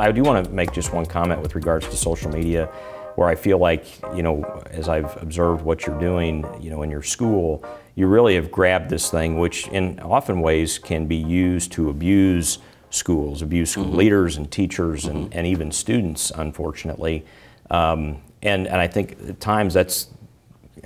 I do want to make just one comment with regards to social media, where I feel like, you know, as I've observed what you're doing, you know, in your school, you really have grabbed this thing, which in often ways can be used to abuse schools, abuse school mm-hmm. leaders and teachers and, and even students, unfortunately. Um, and, and I think at times that's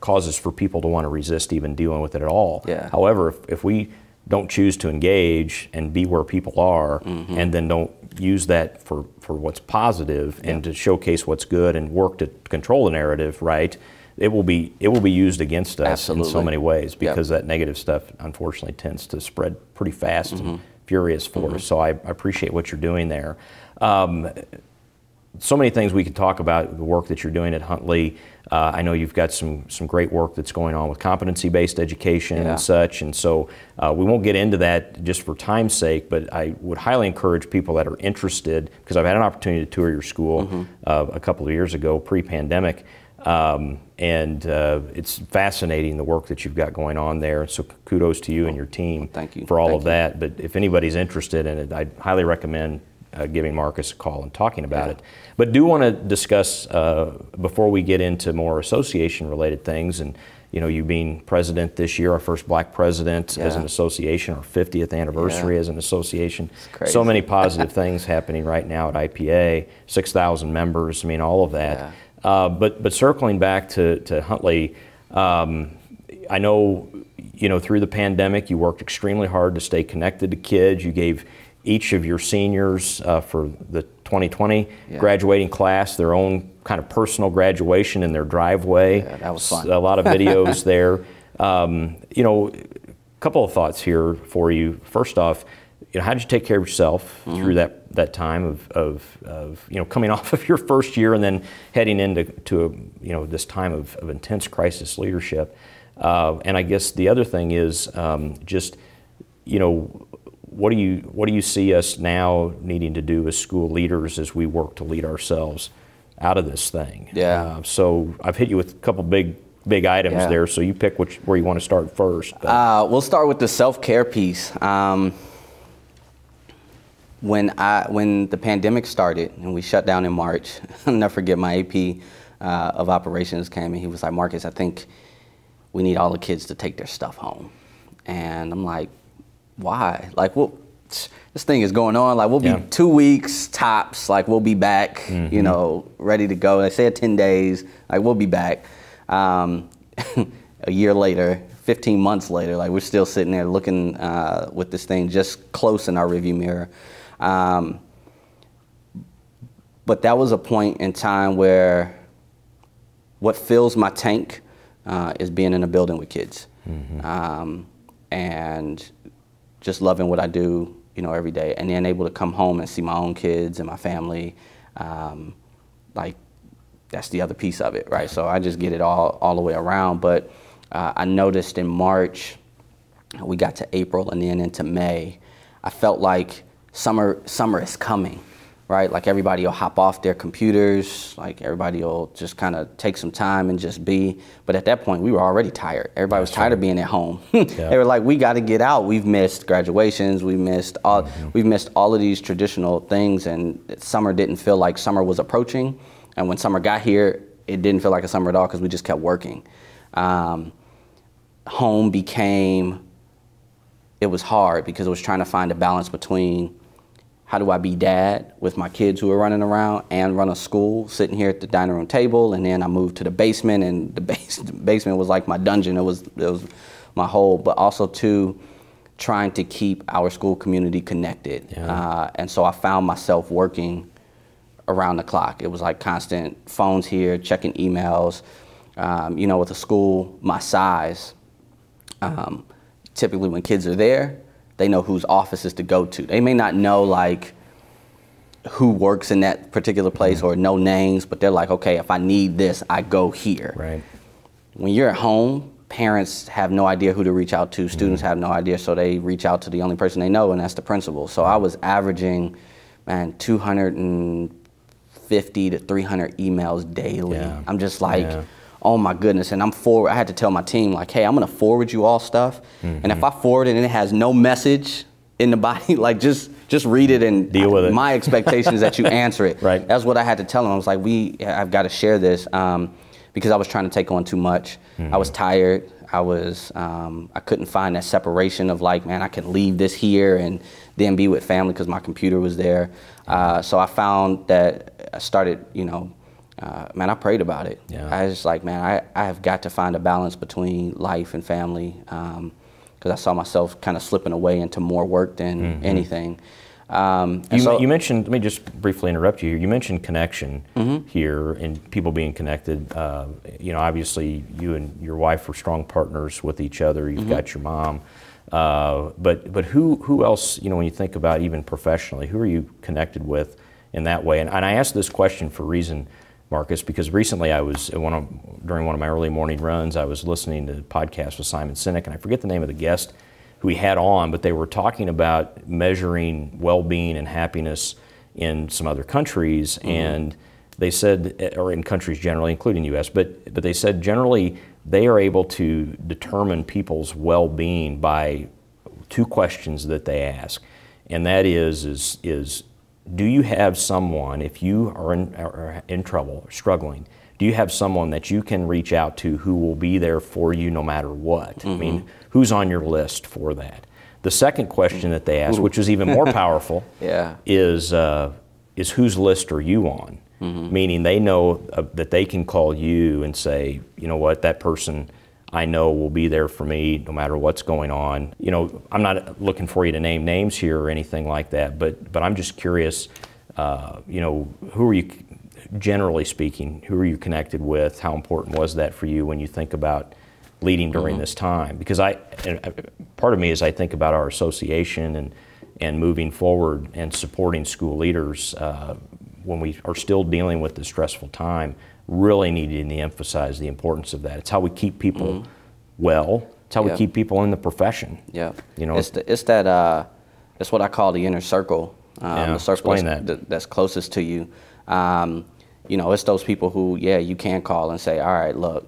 causes for people to want to resist even dealing with it at all. Yeah. However, if, if we don't choose to engage and be where people are mm-hmm. and then don't use that for, for what's positive yeah. and to showcase what's good and work to control the narrative, right? It will be it will be used against us Absolutely. in so many ways because yep. that negative stuff unfortunately tends to spread pretty fast mm-hmm. and furious for mm-hmm. us. So I, I, appreciate what you're doing there. Um, so many things we could talk about the work that you're doing at Huntley. Uh, I know you've got some some great work that's going on with competency-based education yeah. and such, and so uh, we won't get into that just for time's sake. But I would highly encourage people that are interested, because I've had an opportunity to tour your school mm-hmm. uh, a couple of years ago, pre-pandemic, um, and uh, it's fascinating the work that you've got going on there. So kudos to you and your team. Thank you for all Thank of that. But if anybody's interested in it, I highly recommend uh, giving Marcus a call and talking about yeah. it. But do want to discuss uh, before we get into more association related things and you know, you being president this year, our first black president yeah. as an association, our 50th anniversary yeah. as an association. So many positive things happening right now at IPA, 6,000 members, I mean, all of that. Uh, but, but circling back to, to Huntley, um, I know, you know, through the pandemic, you worked extremely hard to stay connected to kids. You gave each of your seniors uh, for the 2020 yeah. graduating class their own kind of personal graduation in their driveway. Yeah, that was fun. A lot of videos there. Um, you know, a couple of thoughts here for you. First off, you know, how did you take care of yourself mm-hmm. through that, that time of, of, of, you know, coming off of your first year and then heading into to a, you know, this time of, of intense crisis leadership? Uh, and I guess the other thing is um, just, you know, what do you what do you see us now needing to do as school leaders as we work to lead ourselves out of this thing? Yeah. Uh, so I've hit you with a couple big big items yeah. there. So you pick which where you want to start first. Uh, we'll start with the self care piece. Um, when I when the pandemic started and we shut down in March, I'll never forget my AP uh, of operations came and he was like, Marcus, I think we need all the kids to take their stuff home. And I'm like, why? Like, well, this thing is going on. Like, we'll be yeah. two weeks tops. Like, we'll be back, mm-hmm. you know, ready to go. They say 10 days. Like, we'll be back. Um, a year later, 15 months later, like, we're still sitting there looking uh, with this thing just close in our review mirror. Um, but that was a point in time where what fills my tank uh, is being in a building with kids. Mm-hmm. Um, and just loving what I do, you know, every day, and then able to come home and see my own kids and my family, um, like that's the other piece of it, right? So I just get it all all the way around. But uh, I noticed in March, we got to April and then into May, I felt like summer summer is coming right? Like everybody will hop off their computers, like everybody will just kind of take some time and just be. But at that point, we were already tired. Everybody was tired of being at home. yeah. They were like, "We got to get out. We've missed graduations. We missed all. Mm-hmm. We've missed all of these traditional things, and summer didn't feel like summer was approaching. And when summer got here, it didn't feel like a summer at all because we just kept working. Um, home became. It was hard because it was trying to find a balance between how do I be dad with my kids who are running around and run a school, sitting here at the dining room table, and then I moved to the basement, and the, base, the basement was like my dungeon. It was it was my hole, but also to trying to keep our school community connected. Yeah. Uh, and so I found myself working around the clock. It was like constant phones here, checking emails. Um, you know, with a school my size, um, typically when kids are there, they know whose offices to go to. They may not know like who works in that particular place mm-hmm. or know names, but they're like, okay, if I need this, I go here. Right. When you're at home, parents have no idea who to reach out to, students mm-hmm. have no idea, so they reach out to the only person they know, and that's the principal. So I was averaging, man, 250 to 300 emails daily. Yeah. I'm just like, yeah oh my goodness. And I'm forward, I had to tell my team, like, hey, I'm gonna forward you all stuff. Mm-hmm. And if mm-hmm. I forward it and it has no message in the body, like just just read it and Deal with it. My expectation is that you answer it. Right. That's what I had to tell them. I was like, we, I've got to share this um, because I was trying to take on too much. I was tired. I was, um, I couldn't find that separation of like, man, I can leave this here and then be with family because my computer was there. Uh, so I found that I started, you know, uh, man, I prayed about it. Yeah. I was just like, man, I, I have got to find a balance between life and family because I saw myself kind of slipping away into more work than anything. Um, You, so- you mentioned, let me just briefly interrupt you here. You mentioned connection Mm-hmm. here and people being connected. Uh, you know, obviously, you and your wife are strong partners with each other. You've Mm-hmm. got your mom. Uh, but but who, who else, you know, when you think about even professionally, who are you connected with in that way? And, and I asked this question for a reason, Marcus, because recently I was, one of, during one of my early morning runs, I was listening to a podcast with Simon Sinek, and I forget the name of the guest who he had on, but they were talking about measuring well-being and happiness in some other countries, mm-hmm. and they said, or in countries generally, including U.S., but but they said generally they are able to determine people's well-being by two questions that they ask, and that is is is do you have someone if you are in, are in trouble or struggling? Do you have someone that you can reach out to who will be there for you no matter what? I mean, who's on your list for that? The second question that they ask, which is even more powerful, Yeah. is uh, is whose list are you on? Meaning they know uh, that they can call you and say, you know what, that person I know will be there for me no matter what's going on. You know, I'm not looking for you to name names here or anything like that, but but I'm just curious. Uh, you know, who are you? Generally speaking, who are you connected with? How important was that for you when you think about leading during this time? Because I, and uh, part of me is I think about our association and and moving forward and supporting school leaders uh, when we are still dealing with this stressful time. Really needing to emphasize the importance of that. It's how we keep people well. It's how Yeah. we keep people in the profession. Yeah. You know, it's the, it's that uh, it's what I call the inner circle. Um, Yeah, the circle explain that's, that. th- that's closest to you. Um, you know, it's those people who, yeah, you can call and say, all right, look,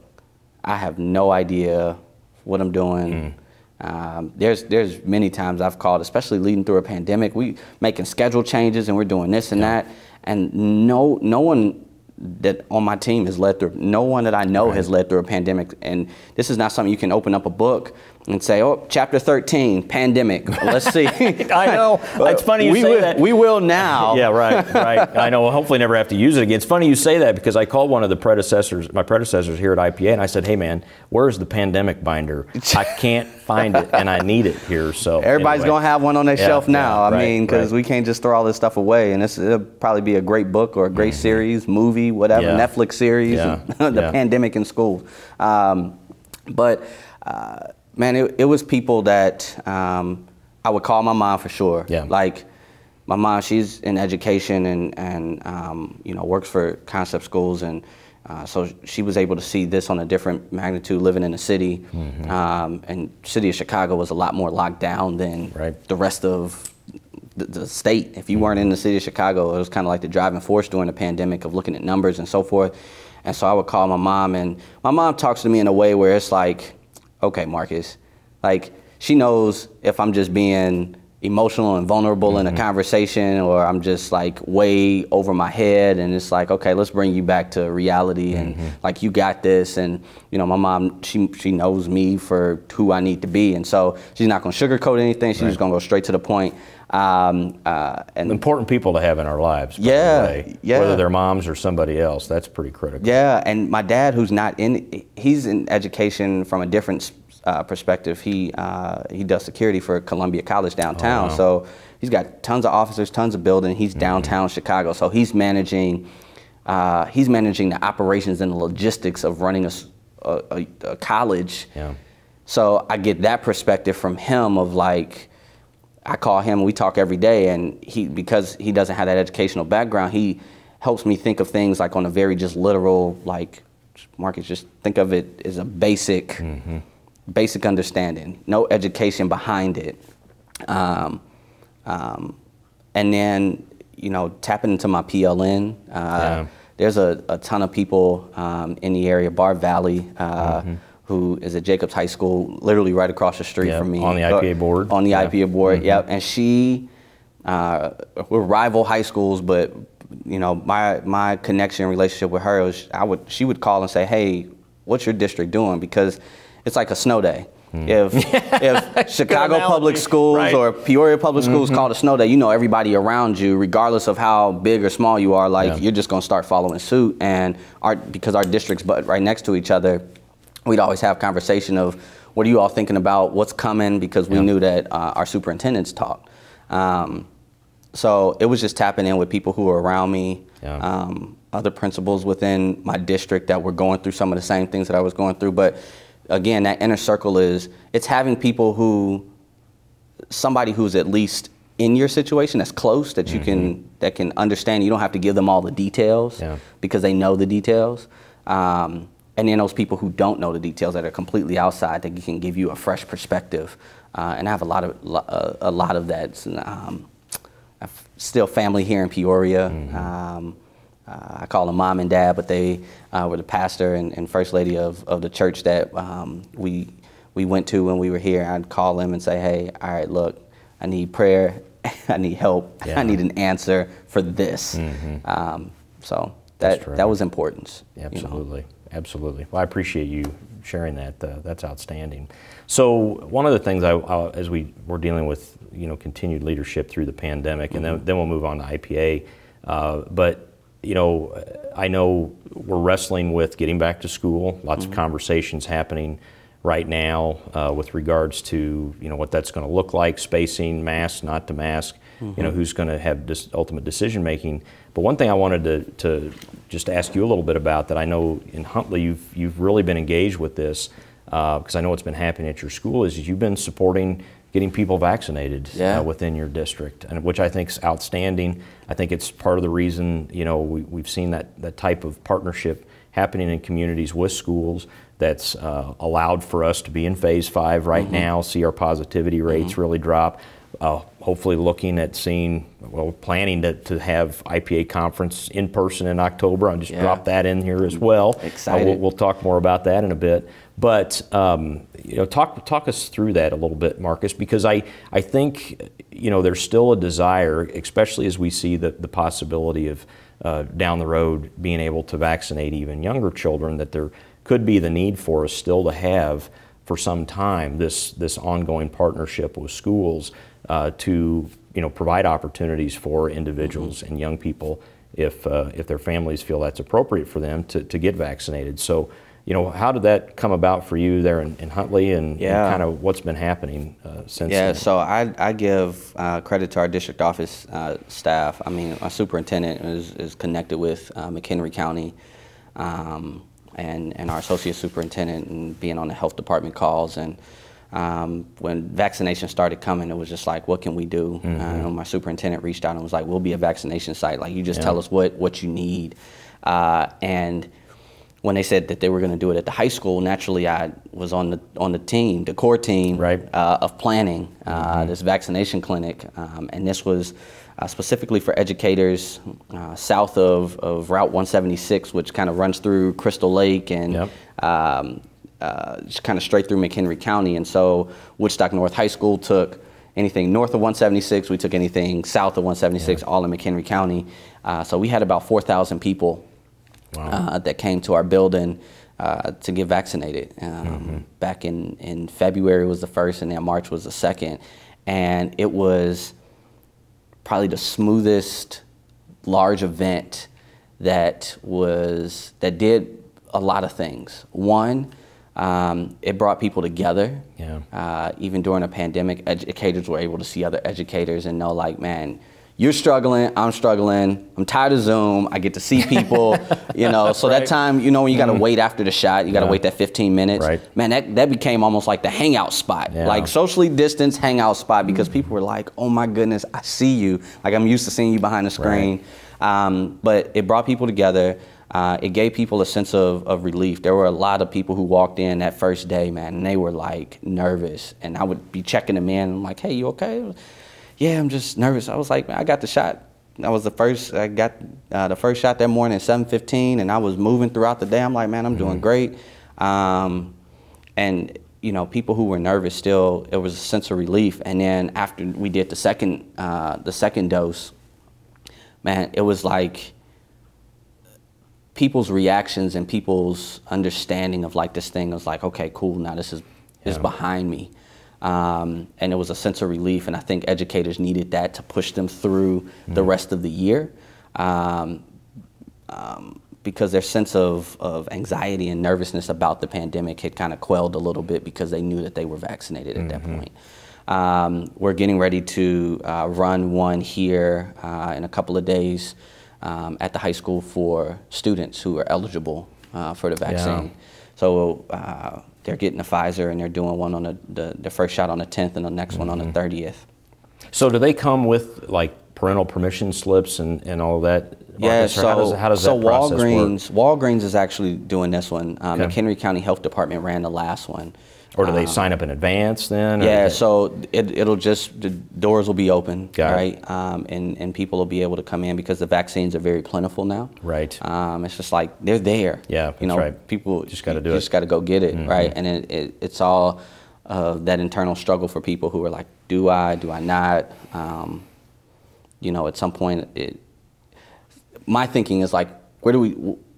I have no idea what I'm doing. Um, there's there's many times I've called, especially leading through a pandemic. We making schedule changes and we're doing this and that, and no no one that on my team has led through. No one that I know has led through a pandemic, and this is not something you can open up a book and say, "Oh, chapter 13, pandemic." Let's see. I know. It's funny you we say will, that. We will now. Yeah, right, right. I know. We'll hopefully never have to use it again. It's funny you say that because I called one of the predecessors, my predecessors here at IPA, and I said, "Hey, man, where's the pandemic binder? I can't find it, and I need it here." So Everybody's anyway. gonna have one on their Yeah, shelf now. yeah, I right, mean, because right. we can't just throw all this stuff away. And this, it'll probably be a great book or a great series, movie, whatever. Yeah. Netflix series, the pandemic in school. Um, but uh, man, it, it was people that um, I would call my mom for sure. Yeah. Like my mom, she's in education and and um, you know works for concept schools and. Uh, so she was able to see this on a different magnitude living in the city, Mm-hmm. um, and city of Chicago was a lot more locked down than Right. the rest of the, the state. If you weren't in the city of Chicago, it was kind of like the driving force during the pandemic of looking at numbers and so forth. And so I would call my mom, and my mom talks to me in a way where it's like, okay, Marcus, like she knows if I'm just being emotional and vulnerable in a mm-hmm. conversation or I'm just like way over my head and it's like okay let's bring you back to reality and mm-hmm. like you got this and you know my mom she she knows me for who I need to be and so she's not going to sugarcoat anything. She's just going to go straight to the point um, uh, and important people to have in our lives. Yeah, way. yeah. Whether they're moms or somebody else, that's pretty critical. Yeah, and my dad, who's not in, he's in education from a different uh, perspective. He uh, he does security for Columbia College downtown, Oh, wow. so he's got tons of officers, tons of building. He's Mm-hmm. downtown Chicago, so he's managing uh, he's managing the operations and the logistics of running a college. Yeah. So I get that perspective from him of like, I call him, we talk every day, and he because he doesn't have that educational background, he helps me think of things like on a very just literal like, Marcus, just think of it as a basic, basic understanding, no education behind it, um, um, and then you know tapping into my PLN. Uh, Yeah. There's a, a ton of people um, in the area, Bar Valley. Uh, Mm-hmm. Who is at Jacobs High School, literally right across the street Yeah, from me. on the Uh, IPA board. On the Yeah. IPA board, yep. And she, uh, we're rival high schools, but you know, my my connection and relationship with her was I would she would call and say, "Hey, what's your district doing?" Because it's like a snow day. If if Chicago. Public Schools Right. or Peoria Public Schools called a snow day, you know everybody around you, regardless of how big or small you are, like Yeah. you're just gonna start following suit. And our because our districts but right next to each other, we'd always have conversation of what are you all thinking about, what's coming, because we Yeah. knew that uh, our superintendents talked. Um, so it was just tapping in with people who were around me, Yeah. um, other principals within my district that were going through some of the same things that I was going through. But again, that inner circle is it's having people who, somebody who's at least in your situation that's close that you can that can understand. You don't have to give them all the details Mm-hmm. Yeah. because they know the details. Um, and then those people who don't know the details that are completely outside that can give you a fresh perspective. Uh, and I have a lot of uh, a lot of that. Um, still family here in Peoria. Um, uh, I call them mom and dad, but they uh, were the pastor and, and first lady of, of the church that um, we we went to when we were here. I'd call them and say, "Hey, all right, look, I need prayer. I need help. Yeah. I need an answer for this." Um, so that that was important. you know. Absolutely. Well, I appreciate you sharing that. Uh, that's outstanding. So one of the things I, I, as we were dealing with, you know, continued leadership through the pandemic, and then, then we'll move on to IPA. Uh, but you know, I know we're wrestling with getting back to school. Lots of conversations happening right now uh, with regards to you know what that's going to look like, spacing, mask, not to mask. You know, who's going to have this ultimate decision making. But one thing I wanted to, to just ask you a little bit about that I know in Huntley you've you've really been engaged with this because I know what's been happening at your school is you've been supporting getting people vaccinated Yeah. uh, within your district, and which I think is outstanding. I think it's part of the reason you know we, we've seen that that type of partnership happening in communities with schools that's uh, allowed for us to be in phase five right now, see our positivity rates really drop. Uh, hopefully, looking at seeing, well, planning to, to have IPA conference in person in October. I'll just Yeah. drop that in here as well. Uh, Excited. we'll, we'll talk more about that in a bit. But um, you know, talk talk us through that a little bit, Marcus, because I I think you know there's still a desire, especially as we see the the possibility of uh, down the road being able to vaccinate even younger children, that there could be the need for us still to have for some time this this ongoing partnership with schools uh, to you know provide opportunities for individuals and young people if uh, if their families feel that's appropriate for them to, to get vaccinated. So you know how did that come about for you there in, in Huntley and, Yeah. kind of what's been happening uh, since Yeah, then? so I, I give uh, credit to our district office uh, staff. I mean, our superintendent is, is connected with uh, McHenry County um, and, and our associate superintendent and being on the health department calls. And um, when vaccination started coming, it was just like, what can we do? Uh, my superintendent reached out and was like, we'll be a vaccination site. Like, you just Yeah. tell us what, what you need. Uh, and when they said that they were going to do it at the high school, naturally I was on the on the team, the core team Right. uh, of planning uh, this vaccination clinic, um, and this was uh, specifically for educators uh, south of, of Route 176, which kind of runs through Crystal Lake and Yep. um, uh, just kind of straight through McHenry County. And so Woodstock North High School took anything north of 176, we took anything south of 176, all in McHenry County. Uh, so we had about 4,000 people Wow. uh, that came to our building uh, to get vaccinated. Um, Mm-hmm. Back in, in February was the first, and then March was the second. And it was probably the smoothest large event that was that did a lot of things. One, um, it brought people together. Yeah. Uh, even during a pandemic, educators were able to see other educators and know, like, man, you're struggling, I'm struggling, I'm tired of Zoom, I get to see people, you know. So Right. That time, you know, when you got to wait after the shot, you got to Yeah. wait that 15 minutes. Right. Man, that, that became almost like the hangout spot, Yeah. like socially distanced hangout spot because people were like, oh my goodness, I see you. Like, I'm used to seeing you behind the screen. Um, but it brought people together. Uh, it gave people a sense of, of relief. There were a lot of people who walked in that first day, man, and they were like nervous. And I would be checking them in. I'm like, hey, you okay? Yeah, I'm just nervous. I was like, man, I got the shot. I was the first. I got uh, the first shot that morning at 7:15, and I was moving throughout the day. I'm like, man, I'm doing great. Um, and you know, people who were nervous still, it was a sense of relief. And then after we did the second, uh, the second dose, man, it was like people's reactions and people's understanding of like this thing was like, okay, cool, now this is is behind me. Um, and it was a sense of relief, and I think educators needed that to push them through the rest of the year. Um, um, because their sense of, of anxiety and nervousness about the pandemic had kind of quelled a little bit because they knew that they were vaccinated at that point. Um, we're getting ready to uh, run one here uh, in a couple of days um, at the high school for students who are eligible uh, for the vaccine. So uh, they're getting a Pfizer and they're doing one on the, the, the first shot on the 10th and the next one on the 30th. So do they come with like parental permission slips and, and all that? Yeah, Marcus, so, how does, how does so that process Walgreens, Walgreens is actually doing this one. Um, Okay. McHenry County Health Department ran the last one. Or do they sign up in advance then? Yeah, so it, it'll just the doors will be open, Got right? Um, and and people will be able to come in because the vaccines are very plentiful now. Right. Um, it's just like they're there. Yeah, you know, right. people Just gotta you do it. Just got to go get it, right? And it, it, it's all uh, that internal struggle for people who are like, do I? Do I not? Um, you know, at some point, it. My thinking is like, where do we?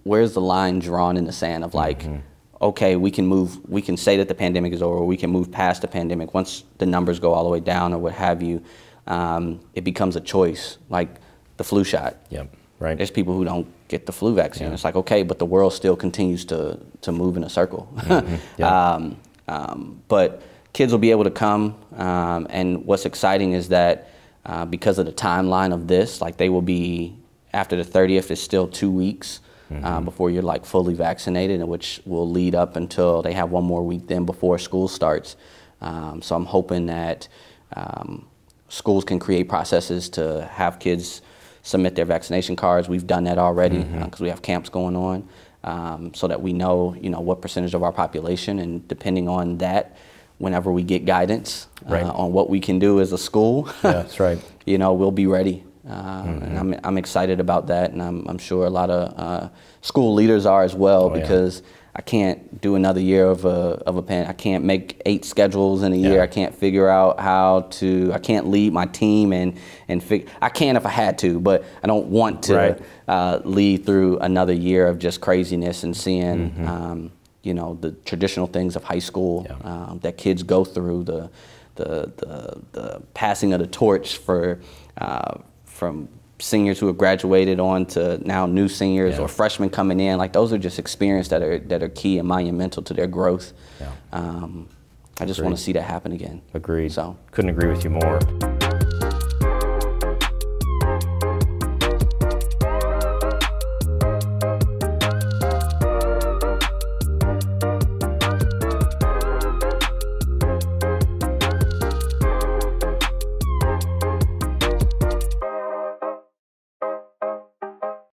Where's the line drawn in the sand of like? Mm-hmm. Okay, we can move. We can say that the pandemic is over. We can move past the pandemic once the numbers go all the way down, or what have you. Um, it becomes a choice, like the flu shot. Yep, right. There's people who don't get the flu vaccine. Yeah. It's like okay, but the world still continues to to move in a circle. Mm-hmm. Yeah. um, um, but kids will be able to come, um, and what's exciting is that uh, because of the timeline of this, like they will be after the 30th. It's still two weeks. Mm-hmm. Uh, before you're like fully vaccinated, and which will lead up until they have one more week then before school starts. Um, so I'm hoping that um, schools can create processes to have kids submit their vaccination cards. We've done that already because Mm-hmm. we have camps going on, um, so that we know, you know, what percentage of our population, and depending on that, whenever we get guidance Right. uh, on what we can do as a school, Yeah, that's right. you know, we'll be ready. Uh, Mm-hmm. And I'm, I'm excited about that, and I'm, I'm sure a lot of uh, school leaders are as well Oh, yeah. because I can't do another year of a of a pan. I can't make eight schedules in a year. Yeah. I can't figure out how to. I can't lead my team and and fig, I can if I had to, but I don't want to Right. uh, lead through another year of just craziness and seeing. Mm-hmm. Um, you know the traditional things of high school Yeah. um, that kids go through the the the, the passing of the torch for uh, from seniors who have graduated on to now new seniors Yeah. or freshmen coming in like those are just experiences that are that are key and monumental to their growth Yeah. um, I just want to see that happen again Agreed. so Couldn't agree with you more.